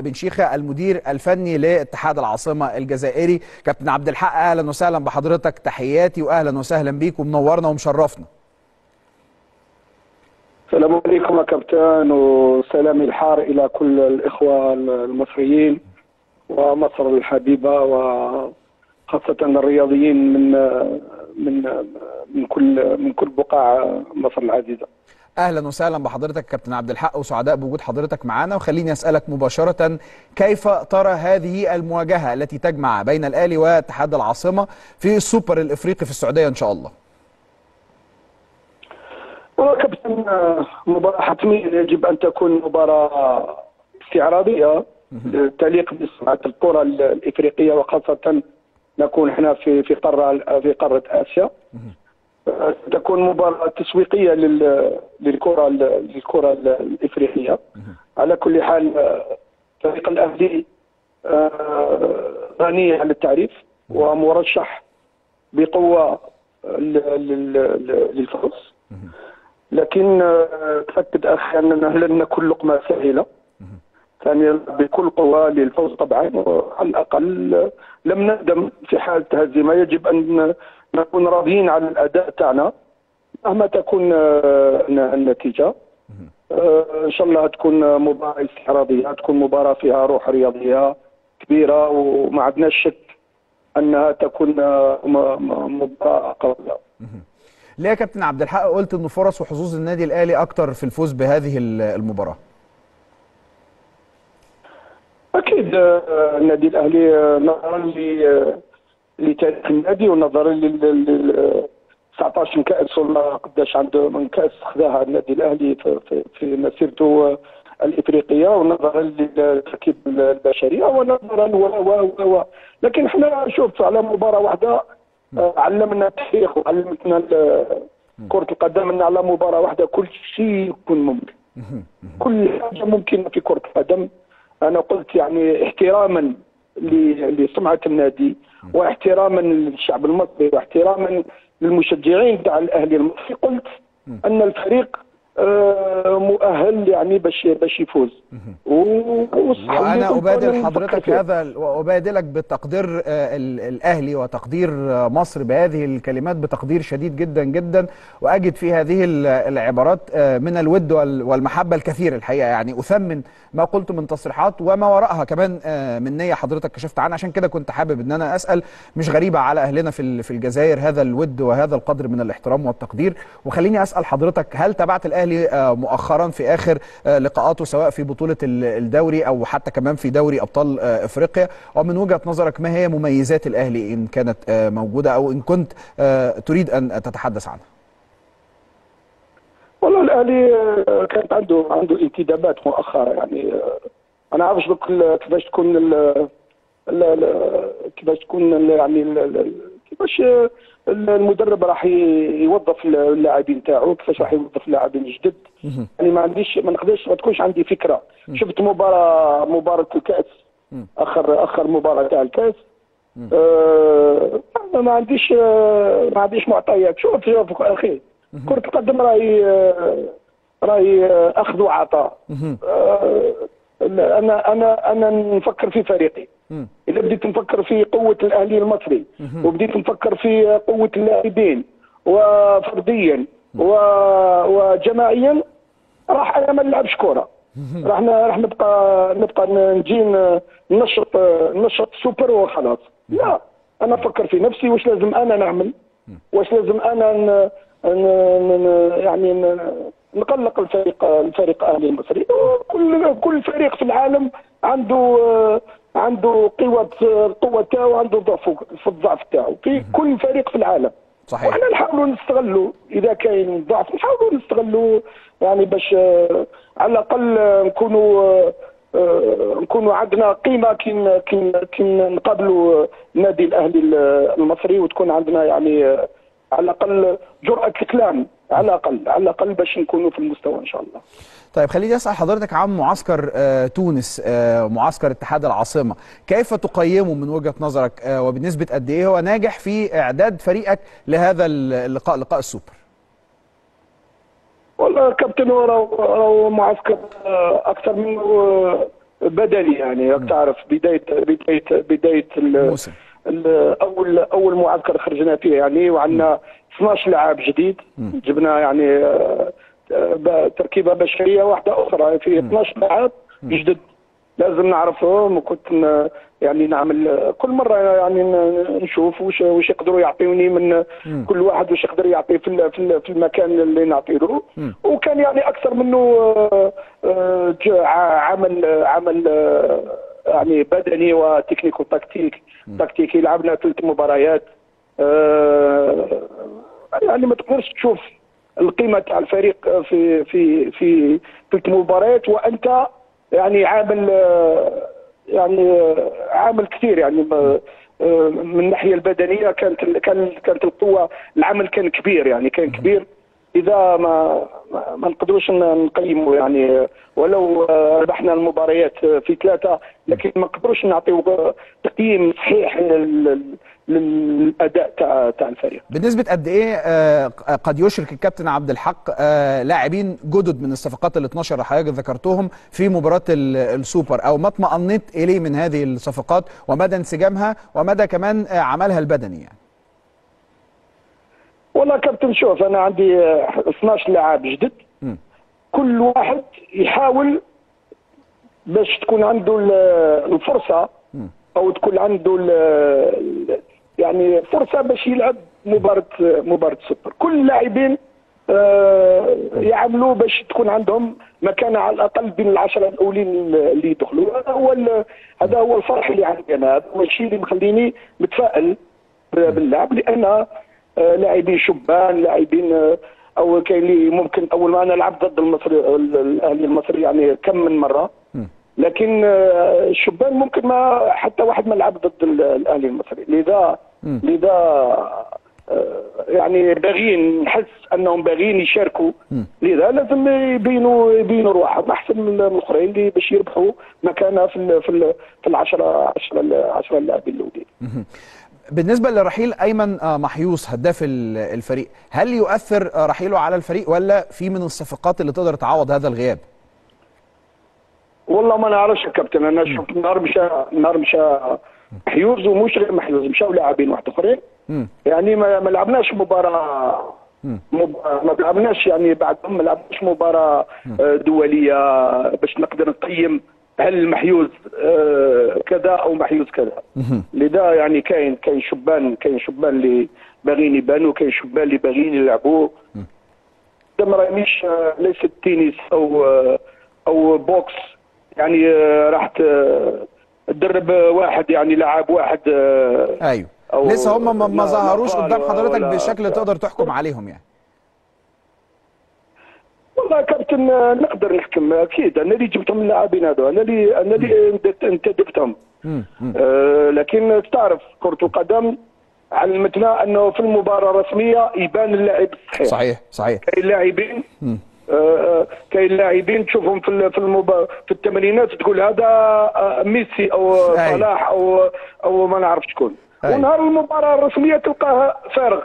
بن شيخة المدير الفني لاتحاد العاصمة الجزائري. كابتن عبد الحق أهلا وسهلا بحضرتك. تحياتي وأهلا وسهلا بيك ومنورنا ومشرفنا. السلام عليكم يا كابتن وسلامي الحار إلى كل الإخوة المصريين ومصر الحبيبة وخاصة الرياضيين من من من كل من كل بقاع مصر العزيزة. أهلا وسهلا بحضرتك كابتن عبد الحق وسعداء بوجود حضرتك معانا. وخليني أسألك مباشرة كيف ترى هذه المواجهة التي تجمع بين الأهلي واتحاد العاصمة في السوبر الإفريقي في السعودية إن شاء الله؟ والله كابتن مباراة حتمية يجب أن تكون مباراة استعراضية تليق بسمعة الكرة الإفريقية وخاصة نكون إحنا في في قارة في قارة آسيا. تكون مباراة تسويقية للكرة للكرة الإفريقية. على كل حال فريق الأهلي غني عن التعريف ومرشح بقوة للفوز. لكن تأكد أخي أننا لن نكون لقمة سهلة. ثانيا بكل قوة للفوز طبعا وعلى الأقل لم ندم في حالة هزيمة يجب أن نكون راضيين على الأداء تاعنا مهما تكون النتيجة. إن شاء الله تكون مباراة استعراضيه تكون مباراة فيها روح رياضية كبيرة وما عندناش شك أنها تكون مباراة قوية. ليه يا كابتن عبد الحق قلت ان فرص وحظوظ النادي الأهلي أكتر في الفوز بهذه المباراة. أكيد النادي الأهلي نظرا لتاريخ النادي ونظرا لل 19 كأس ولا قداش عنده من كأس خذاها النادي الأهلي في, في, في مسيرته الإفريقية ونظرا للتركيب البشريه ونظرا و و و لكن إحنا شوف على مباراة واحدة علمنا التاريخ وعلمتنا كرة القدم إن على مباراة واحدة كل شيء يكون ممكن. كل حاجة ممكنه في كرة القدم. أنا قلت يعني احتراما لسمعة النادي. واحتراما للشعب المصري واحتراما للمشجعين تاع الأهلي المصري. قلت أن الفريق مؤهل يعني باش باش يفوز. وأنا أبادل حضرتك هذا وأبادلك بتقدير الأهلي وتقدير مصر بهذه الكلمات بتقدير شديد جدا جدا. وأجد في هذه العبارات من الود والمحبة الكثير الحقيقة. يعني أثمن ما قلت من تصريحات وما وراءها كمان من نية حضرتك كشفت عنها. عشان كده كنت حابب إن أنا أسأل مش غريبة على أهلنا في في الجزائر هذا الود وهذا القدر من الاحترام والتقدير. وخليني أسأل حضرتك هل تابعت الأهلي مؤخرا في آخر لقاءاته سواء في بطولة الدوري أو حتى كمان في دوري أبطال إفريقيا. ومن وجهة نظرك ما هي مميزات الأهلي إن كانت موجودة أو إن كنت تريد أن تتحدث عنها؟ والله الأهلي كانت عنده عنده انتدابات مؤخرا. يعني أنا عارف كيفاش تكون كيفاش تكون يعني كيفاش المدرب راح يوظف اللاعبين تاعو كيفاش راح يوظف اللاعبين جدد يعني ما عنديش ما نقدرش ما تكونش عندي فكرة. شفت مباراه مباراة الكأس. اخر آخر مباراة تاع الكأس. أه ما عنديش ما عنديش معطيات. شوف شوف أخي كرة القدم راهي راهي أخذ وعطاء. أه أنا أنا أنا نفكر في فريقي. اذا بديت نفكر في قوة الأهلي المصري وبديت نفكر في قوة اللاعبين وفرديا وجماعيا راح أنا ما نلعبش كره راح راح نبقى نبقى نجي ننشط ننشط سوبر وخلاص. لا أنا نفكر في نفسي واش لازم أنا نعمل؟ واش لازم أنا ن... ن... يعني نقلق الفريق الفريق الاهلي المصري؟ كل كل فريق في العالم عنده عنده قوة القوة تاعو عنده ضعف في الضعف تاعو في كل فريق في العالم. صحيح. وإحنا نحاولوا نستغلوا إذا كاين ضعف نحاولوا نستغلوا يعني باش على الأقل نكونوا نكونوا عندنا قيمة كي كي نقابلوا النادي الأهلي المصري وتكون عندنا يعني على الأقل جرأة الكلام على الأقل على الأقل باش نكونوا في المستوى إن شاء الله. طيب خليني أسأل حضرتك عن معسكر آه تونس آه معسكر اتحاد العاصمة، كيف تقيمه من وجهة نظرك؟ آه وبنسبة قد إيه هو ناجح في إعداد فريقك لهذا اللقاء لقاء السوبر؟ والله كابتن راهو معسكر أكثر منه بدني يعني راك تعرف بداية بداية بداية ال- الموسم. ال- أول أول معسكر خرجنا فيه يعني وعندنا 12 لاعب جديد. جبنا يعني آه، تركيبه بشرية واحدة أخرى. في 12 لاعب جدد. لازم نعرفهم وكنت يعني نعمل كل مرة يعني نشوف وش وش يقدروا يعطيوني من كل واحد وش يقدر يعطي في في ال- في المكان اللي نعطي له. وكان يعني أكثر منه آه، آه، عمل عمل آه، يعني بدني وتكنيك وتكتيك. تكتيكي لعبنا ثلاث مباريات. يعني ما تقدرش تشوف القيمة تاع الفريق في في في ثلاث مباريات وأنت يعني عامل يعني عامل كثير يعني من الناحية البدنية كانت كان كانت القوة العمل كان كبير يعني كان كبير. إذا ما ما- نقدروش نقيموا يعني ولو ربحنا المباريات في ثلاثة لكن ما نقدروش نعطيو تقييم صحيح للاداء تاع تاع الفريق. بنسبة قد إيه آه، قد يشرك الكابتن عبد الحق آه، لاعبين جدد من الصفقات ال 12 اللي حضرتك ذكرتهم في مباراة ال- السوبر؟ أو ما اطمأنيت إليه من هذه الصفقات؟ ومدى انسجامها؟ ومدى كمان آه، عملها البدني يعني؟ والله كابتن شوف أنا عندي آه، 12 لاعب جدد. مم. كل واحد يحاول باش تكون عنده ال- الفرصة أو تكون عنده يعني فرصة باش يلعب مباراة مباراة سوبر. كل اللاعبين آه، يعملوا باش تكون عندهم مكانة على الأقل بين العشرة الأولين اللي يدخلوا. هذا هو هذا هو الفرح اللي عندي أنا هذا هو الشيء اللي مخليني متفائل باللعب لأن آه، لاعبين شبان لاعبين آه، أو كاين اللي ممكن أول ما أنا لعبت ضد المصري الأهلي المصري يعني كم من مرة. لكن آه، الشبان ممكن ما حتى واحد ما لعب ضد ال- الأهلي المصري. لذا لذا آه، يعني باغيين نحس أنهم باغيين يشاركوا. لذا لازم يبينوا يبينوا روحهم أحسن من الاخرين اللي باش يربحوا مكانه في ال في ال في العشرة 10 10 اللاعبين الأولين. بالنسبة لرحيل أيمن آه، محيوس هداف ال- الفريق هل يؤثر رحيله على الفريق ولا في من الصفقات اللي تقدر تعوض هذا الغياب؟ والله ما نعرفش يا كابتن أنا شفت النهار مشى النهار مشى محيوز ومش غير محيوز مشاو لاعبين واحد آخرين. يعني ما, ما لعبناش مباراه مب... ما لعبناش يعني بعدهم ما لعبناش مباراة آه، دولية باش نقدر نقيم هل محيوز آه، كذا أو محيوز كذا. لذا يعني كاين كاين شبان كاين شبان اللي باغيين يبانوا كاين شبان اللي باغيين يلعبوا. ما رانيش آه، ليس التنس أو أو بوكس يعني آه، راح تدرب واحد يعني لاعب واحد آه، أيوه. لسه هم ما- ظهروش قدام حضرتك بشكل. تقدر تحكم عليهم يعني. والله كابتن آه، نقدر نحكم أكيد. أنا اللي جبتهم اللاعبين هذو أنا اللي أنا اللي أنت- انتدبتهم. آه، لكن تعرف كرة القدم علمتنا أنه في المباراة الرسمية يبان اللاعب الصحيح صحيح صحيح. كاين لاعبين آه، كاين لاعبين تشوفهم في في. في الثمانينات تقول هذا آه، ميسي أو. صلاح أو أو ما نعرف شكون. ونهار المباراة الرسمية تلقاه فارغ.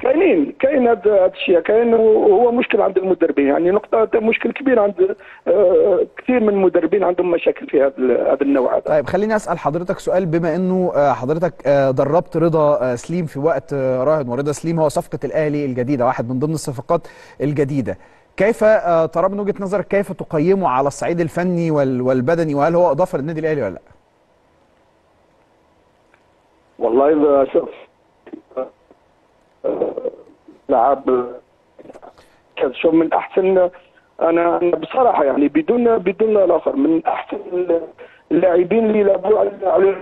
كاينين كاين هذا الشيء كاين وهو مشكل عند المدربين. يعني نقطة مشكل كبير عند آه، كثير من المدربين عندهم مشاكل في هذا هذا النوع هذا. طيب خليني أسأل حضرتك سؤال. بما إنه آه، حضرتك آه، دربت رضا سليم في وقت راهن ورضا سليم هو صفقة الأهلي الجديدة واحد من ضمن الصفقات الجديدة. كيف ترى من وجهة نظرك كيف تقيمه على الصعيد الفني وال- والبدني؟ وهل هو اضافه للنادي الأهلي ولا لا؟ والله شوف لعب. شوف من أحسن أنا بصراحة يعني بدون بدون الآخر من أحسن اللاعبين اللي لعبوا على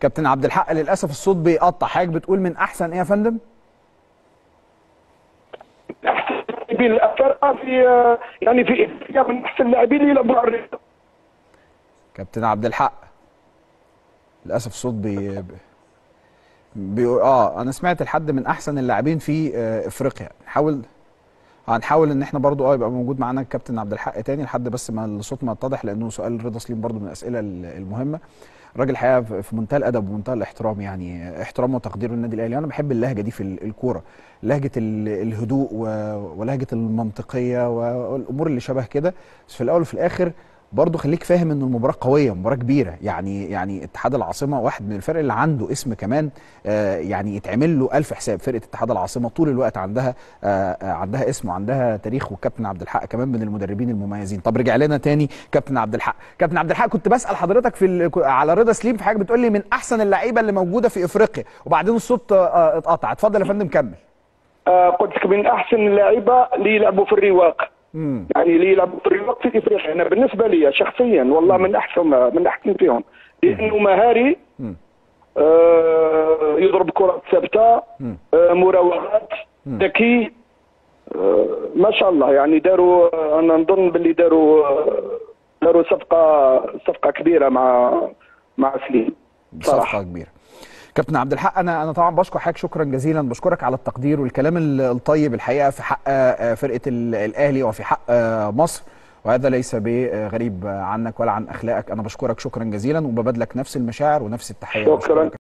كابتن عبد الحق للأسف الصوت بيقطع. حضرتك بتقول من أحسن إيه يا فندم؟ احسن اللاعبين الافارقه في آه، يعني في إفريقيا من أحسن اللاعبين اللي يلعبوا على الرياضة. كابتن عبد الحق للأسف الصوت بي بيقول آه أنا سمعت لحد من أحسن اللاعبين في آه إفريقيا. نحاول هنحاول إن إحنا برضو آه يبقى موجود معانا الكابتن عبد الحق تاني لحد بس ما الصوت ما يتضح لأنه سؤال رضا سليم برضو من الأسئلة ال- المهمة. الراجل الحقيقة في منتهى الأدب ومنتهى الاحترام يعني احترامه وتقديره للنادي الأهلي. أنا بحب اللهجة دي في ال- الكورة لهجة ال- الهدوء ولهجة المنطقية والأمور اللي شبه كده. بس في الأول وفي الآخر برضه خليك فاهم ان المباراة قوية مباراة كبيرة. يعني يعني اتحاد العاصمة واحد من الفرق اللي عنده اسم كمان آه يعني يتعمل له ألف حساب. فرقة اتحاد العاصمة طول الوقت عندها آه آه عندها اسم وعندها تاريخ والكابتن عبد الحق كمان من المدربين المميزين. طب رجع لنا تاني كابتن عبد الحق. كابتن عبد الحق كنت بسأل حضرتك في على رضا سليم في حاجة بتقول لي من أحسن اللعيبة اللي موجودة في إفريقيا. وبعدين الصوت آه اتقطع. اتفضل يا فندم كمل. قلت لك من أحسن اللعيبة اللي يلعبوا في الرواق. يعني اللي يلعبوا في الرواق في افريقيا أنا بالنسبة لي شخصيا والله من أحسن من أحسن فيهم. لأنه مهاري. آه، يضرب كرات ثابتة مم. آه، مراوغات ذكي آه، ما شاء الله. يعني داروا آه، أنا نظن باللي داروا آه، داروا صفقه صفقة كبيرة مع مع سليم. صراحة. صفقة كبيرة. كابتن عبد الحق أنا أنا طبعا بشكر حضرتك. شكرا جزيلا. بشكرك على التقدير والكلام ال- الطيب الحقيقة في حق آه، فرقة ال- الأهلي وفي حق مصر. وهذا ليس بغريب عنك ولا عن أخلاقك أنا بشكرك شكرا جزيلا وببادلك نفس المشاعر ونفس التحية شكراً.